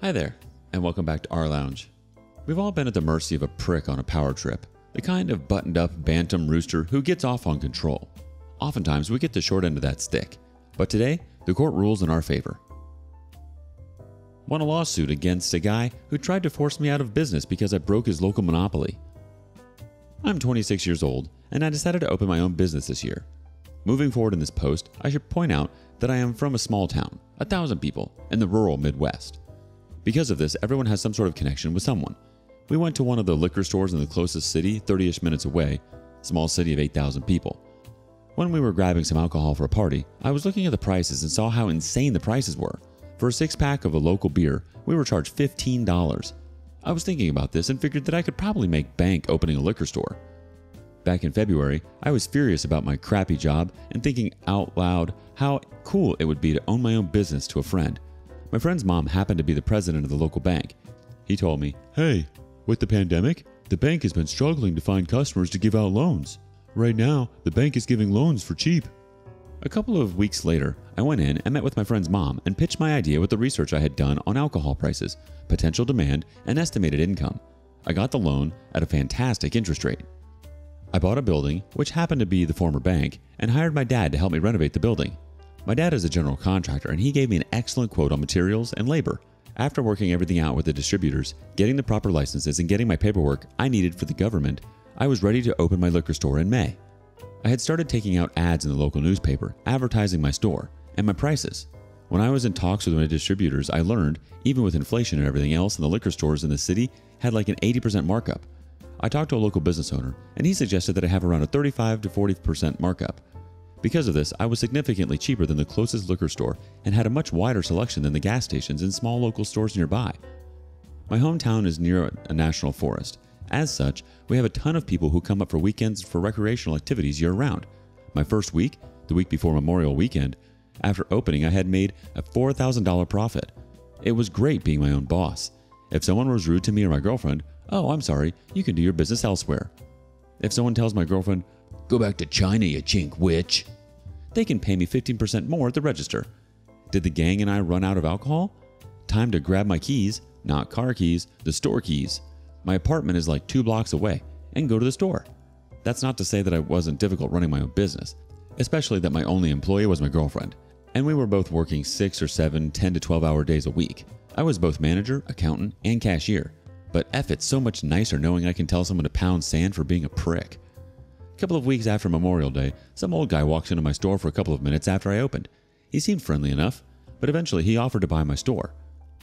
Hi there, and welcome back to rLounge. We've all been at the mercy of a prick on a power trip, the kind of buttoned up bantam rooster who gets off on control. Oftentimes, we get the short end of that stick, but today, the court rules in our favor. Won a lawsuit against a guy who tried to force me out of business because I broke his local monopoly. I'm 26 years old, and I decided to open my own business this year. Moving forward in this post, I should point out that I am from a small town, a thousand people, in the rural Midwest. Because of this, everyone has some sort of connection with someone. We went to one of the liquor stores in the closest city, 30 ish minutes away, small city of 8,000 people. When we were grabbing some alcohol for a party, I was looking at the prices and saw how insane the prices were. For a six pack of a local beer, we were charged $15. I was thinking about this and figured that I could probably make bank opening a liquor store. Back in February, I was furious about my crappy job and thinking out loud how cool it would be to own my own business to a friend. My friend's mom happened to be the president of the local bank. He told me, Hey, with the pandemic, the bank has been struggling to find customers to give out loans. Right now, the bank is giving loans for cheap. A couple of weeks later, I went in and met with my friend's mom and pitched my idea with the research I had done on alcohol prices, potential demand, and estimated income. I got the loan at a fantastic interest rate. I bought a building, which happened to be the former bank, and hired my dad to help me renovate the building. My dad is a general contractor, and he gave me an excellent quote on materials and labor. After working everything out with the distributors, getting the proper licenses, and getting my paperwork I needed for the government, I was ready to open my liquor store in May. I had started taking out ads in the local newspaper, advertising my store and my prices. When I was in talks with my distributors, I learned, even with inflation and everything else, and the liquor stores in the city had like an 80% markup. I talked to a local business owner, and he suggested that I have around a 35 to 40% markup. Because of this, I was significantly cheaper than the closest liquor store and had a much wider selection than the gas stations and small local stores nearby. My hometown is near a national forest. As such, we have a ton of people who come up for weekends for recreational activities year round. My first week, the week before Memorial Weekend, after opening, I had made a $4,000 profit. It was great being my own boss. If someone was rude to me or my girlfriend, oh, I'm sorry, you can do your business elsewhere. If someone tells my girlfriend, go back to China, you chink witch, they can pay me 15% more at the register. Did the gang and I run out of alcohol? Time to grab my keys, not car keys, the store keys. My apartment is like two blocks away, and go to the store. That's not to say that I wasn't difficult running my own business, especially that my only employee was my girlfriend, and we were both working 6 or 7, 10 to 12 hour days a week. I was both manager, accountant, and cashier. But F it's so much nicer knowing I can tell someone to pound sand for being a prick. A couple of weeks after Memorial Day, some old guy walks into my store for a couple of minutes after I opened. He seemed friendly enough, but eventually he offered to buy my store.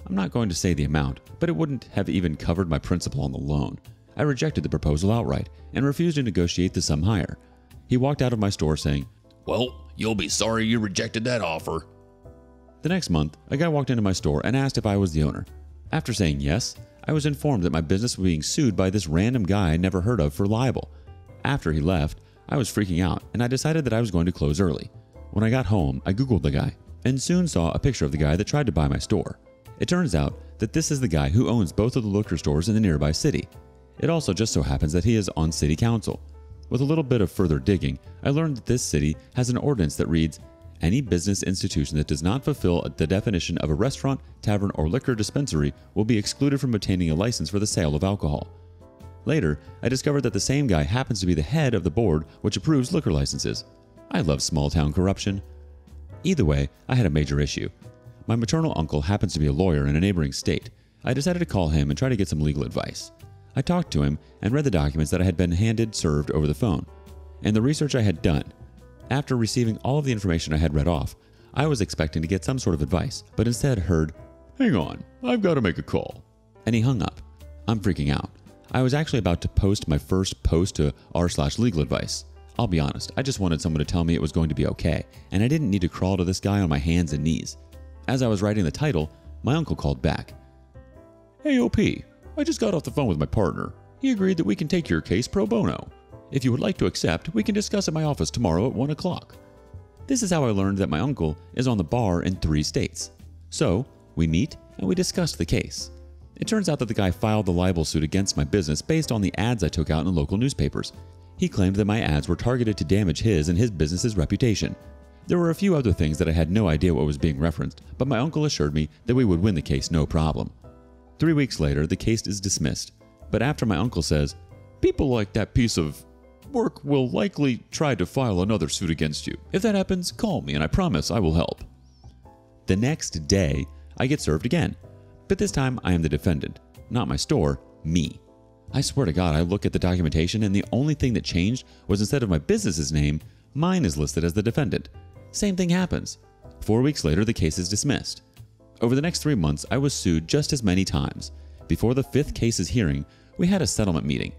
I'm not going to say the amount, but it wouldn't have even covered my principal on the loan. I rejected the proposal outright and refused to negotiate the sum higher. He walked out of my store saying, Well, you'll be sorry you rejected that offer. The next month, a guy walked into my store and asked if I was the owner. After saying yes, I was informed that my business was being sued by this random guy I never heard of for libel. After he left, I was freaking out and I decided that I was going to close early. When I got home, I Googled the guy and soon saw a picture of the guy that tried to buy my store. It turns out that this is the guy who owns both of the liquor stores in the nearby city. It also just so happens that he is on city council. With a little bit of further digging, I learned that this city has an ordinance that reads Any business institution that does not fulfill the definition of a restaurant, tavern, or liquor dispensary will be excluded from obtaining a license for the sale of alcohol. Later, I discovered that the same guy happens to be the head of the board which approves liquor licenses. I love small town corruption. Either way, I had a major issue. My maternal uncle happens to be a lawyer in a neighboring state. I decided to call him and try to get some legal advice. I talked to him and read the documents that I had been handed served over the phone, and the research I had done. After receiving all of the information I had read off, I was expecting to get some sort of advice, but instead heard, Hang on, I've got to make a call. And he hung up. I'm freaking out. I was actually about to post my first post to r slash legal advice. I'll be honest, I just wanted someone to tell me it was going to be okay, and I didn't need to crawl to this guy on my hands and knees. As I was writing the title, my uncle called back. Hey, OP, I just got off the phone with my partner. He agreed that we can take your case pro bono. If you would like to accept, we can discuss at my office tomorrow at 1 o'clock. This is how I learned that my uncle is on the bar in three states. So, we meet and we discuss the case. It turns out that the guy filed the libel suit against my business based on the ads I took out in local newspapers. He claimed that my ads were targeted to damage his and his business's reputation. There were a few other things that I had no idea what was being referenced, but my uncle assured me that we would win the case no problem. Three weeks later, the case is dismissed, but after my uncle says, People like that piece of work will likely try to file another suit against you. If that happens, call me and I promise I will help. The next day, I get served again, but this time I am the defendant, not my store, me. I swear to God, I look at the documentation and the only thing that changed was instead of my business's name, mine is listed as the defendant. Same thing happens. Four weeks later, the case is dismissed. Over the next three months, I was sued just as many times. Before the fifth case's hearing, we had a settlement meeting.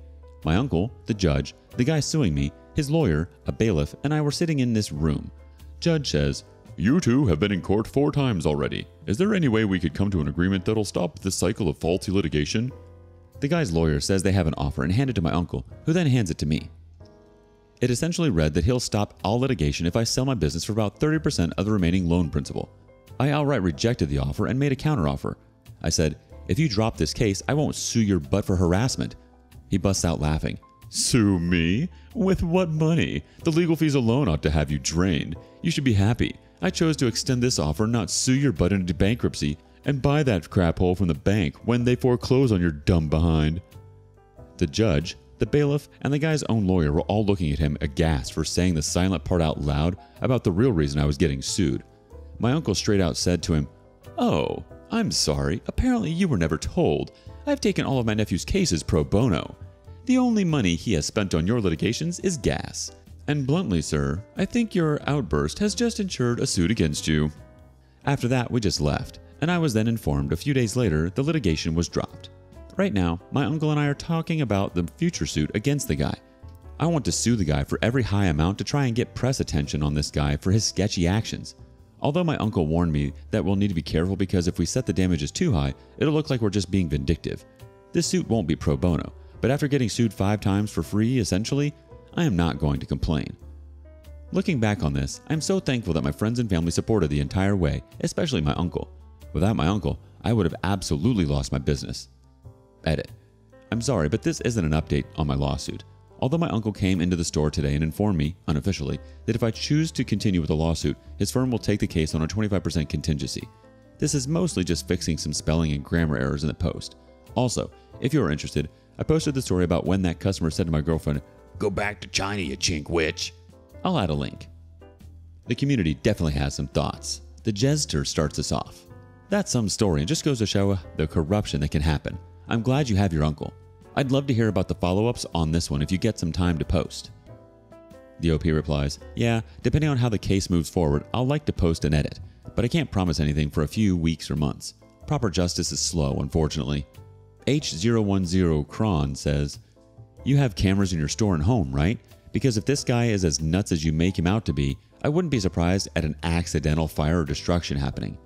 My uncle, the judge, the guy suing me, his lawyer, a bailiff, and I were sitting in this room. Judge says, You two have been in court four times already. Is there any way we could come to an agreement that'll stop this cycle of faulty litigation? The guy's lawyer says they have an offer and hand it to my uncle, who then hands it to me. It essentially read that he'll stop all litigation if I sell my business for about 30% of the remaining loan principal. I outright rejected the offer and made a counteroffer. I said, If you drop this case, I won't sue your butt for harassment. He busts out laughing. Sue me? With what money? The legal fees alone ought to have you drained. You should be happy. I chose to extend this offer, not sue your butt into bankruptcy and buy that crap hole from the bank when they foreclose on your dumb behind. The judge, the bailiff, and the guy's own lawyer were all looking at him aghast for saying the silent part out loud about the real reason I was getting sued. My uncle straight out said to him, Oh, I'm sorry. Apparently you were never told. I've taken all of my nephew's cases pro bono. The only money he has spent on your litigations is gas. And bluntly, sir, I think your outburst has just insured a suit against you. After that, we just left, and I was then informed a few days later the litigation was dropped. Right now, my uncle and I are talking about the future suit against the guy. I want to sue the guy for every high amount to try and get press attention on this guy for his sketchy actions. Although my uncle warned me that we'll need to be careful because if we set the damages too high, it'll look like we're just being vindictive. This suit won't be pro bono, but after getting sued five times for free, essentially, I am not going to complain. Looking back on this, I am so thankful that my friends and family supported the entire way, especially my uncle. Without my uncle, I would have absolutely lost my business. Edit. I'm sorry, but this isn't an update on my lawsuit. Although my uncle came into the store today and informed me, unofficially, that if I choose to continue with the lawsuit, his firm will take the case on a 25% contingency. This is mostly just fixing some spelling and grammar errors in the post. Also, if you are interested, I posted the story about when that customer said to my girlfriend, Go back to China, you chink witch. I'll add a link. The community definitely has some thoughts. The Jester starts us off. That's some story and just goes to show the corruption that can happen. I'm glad you have your uncle. I'd love to hear about the follow ups on this one if you get some time to post. The OP replies, Yeah, depending on how the case moves forward, I'll like to post and edit, but I can't promise anything for a few weeks or months. Proper justice is slow, unfortunately. H010 Kron says, You have cameras in your store and home, right? Because if this guy is as nuts as you make him out to be, I wouldn't be surprised at an accidental fire or destruction happening.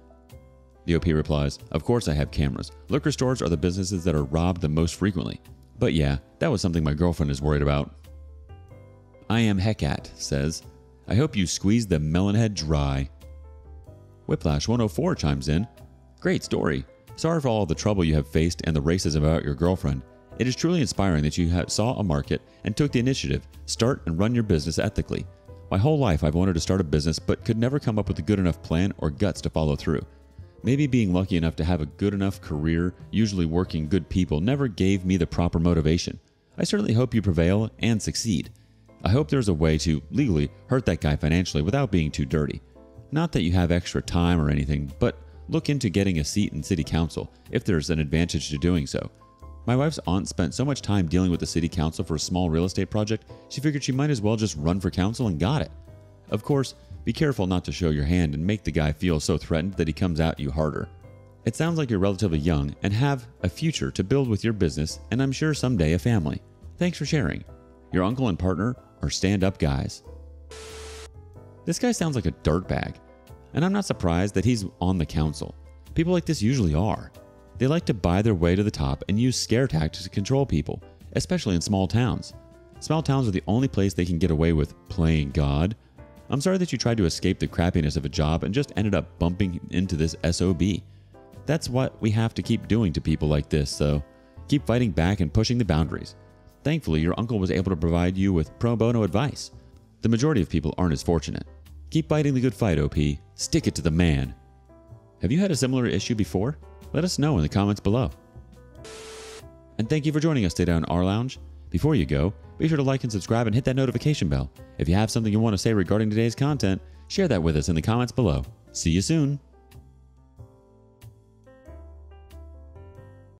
The OP replies, Of course I have cameras. Liquor stores are the businesses that are robbed the most frequently. But yeah, that was something my girlfriend is worried about. I am Heckat says, I hope you squeeze the melonhead dry. Whiplash 104 chimes in. Great story. Sorry for all the trouble you have faced and the racism about your girlfriend. It is truly inspiring that you saw a market and took the initiative. Start and run your business ethically. My whole life I've wanted to start a business but could never come up with a good enough plan or guts to follow through. Maybe being lucky enough to have a good enough career, usually working good people, never gave me the proper motivation. I certainly hope you prevail and succeed. I hope there's a way to, legally, hurt that guy financially without being too dirty. Not that you have extra time or anything, but look into getting a seat in city council if there's an advantage to doing so. My wife's aunt spent so much time dealing with the city council for a small real estate project, she figured she might as well just run for council and got it. Of course, be careful not to show your hand and make the guy feel so threatened that he comes at you harder. It sounds like you're relatively young and have a future to build with your business, and I'm sure someday a family. Thanks for sharing. Your uncle and partner are stand up guys. This guy sounds like a dirtbag, and I'm not surprised that he's on the council. People like this usually are. They like to buy their way to the top and use scare tactics to control people, especially in small towns. Small towns are the only place they can get away with playing God I'm sorry that you tried to escape the crappiness of a job and just ended up bumping into this SOB. That's what we have to keep doing to people like this, so keep fighting back and pushing the boundaries. Thankfully, your uncle was able to provide you with pro bono advice. The majority of people aren't as fortunate. Keep fighting the good fight, OP. Stick it to the man. Have you had a similar issue before? Let us know in the comments below. And thank you for joining us today on rLounge. Before you go, be sure to like and subscribe and hit that notification bell. If you have something you want to say regarding today's content, share that with us in the comments below. See you soon.